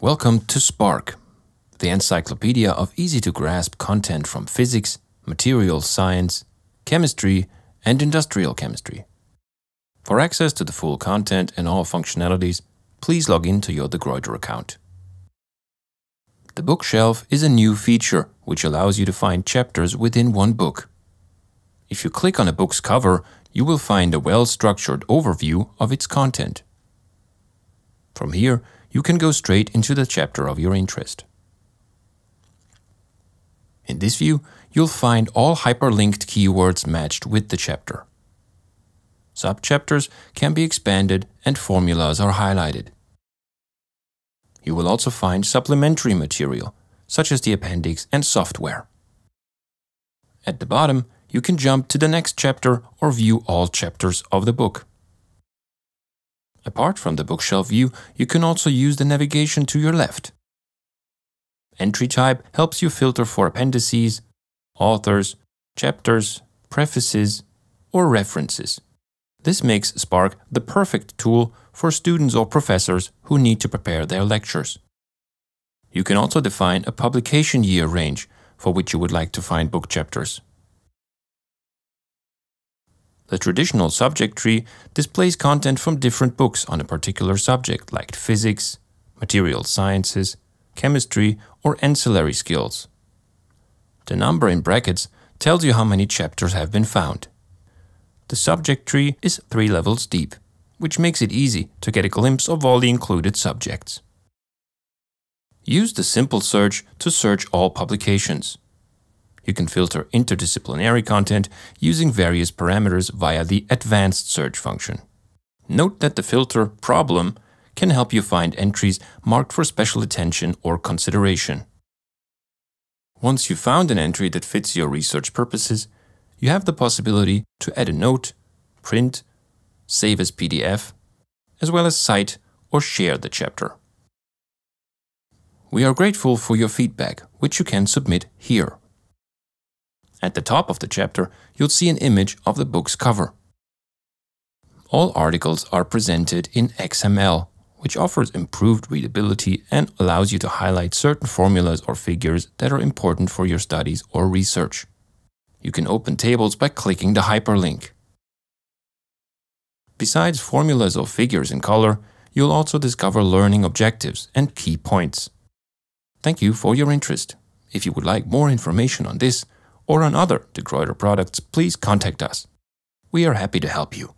Welcome to Spark, the encyclopedia of easy to grasp content from physics, materials science, chemistry, and industrial chemistry. For access to the full content and all functionalities, please log in to your De Gruyter account. The bookshelf is a new feature which allows you to find chapters within one book. If you click on a book's cover, you will find a well structured overview of its content. From here, you can go straight into the chapter of your interest. In this view, you'll find all hyperlinked keywords matched with the chapter. Subchapters can be expanded and formulas are highlighted. You will also find supplementary material, such as the appendix and software. At the bottom, you can jump to the next chapter or view all chapters of the book. Apart from the bookshelf view, you can also use the navigation to your left. Entry type helps you filter for appendices, authors, chapters, prefaces, or references. This makes Spark the perfect tool for students or professors who need to prepare their lectures. You can also define a publication year range for which you would like to find book chapters. The traditional subject tree displays content from different books on a particular subject like physics, material sciences, chemistry, or ancillary skills. The number in brackets tells you how many chapters have been found. The subject tree is three levels deep which makes it easy to get a glimpse of all the included subjects. Use the simple search to search all publications. You can filter interdisciplinary content using various parameters via the advanced search function. Note that the filter problem can help you find entries marked for special attention or consideration. Once you've found an entry that fits your research purposes, you have the possibility to add a note, print, save as PDF, as well as cite or share the chapter. We are grateful for your feedback, which you can submit here. At the top of the chapter, you'll see an image of the book's cover. All articles are presented in XML, which offers improved readability and allows you to highlight certain formulas or figures that are important for your studies or research. You can open tables by clicking the hyperlink. Besides formulas or figures in color, you'll also discover learning objectives and key points. Thank you for your interest. If you would like more information on this or on other De Gruyter products, please contact us. We are happy to help you.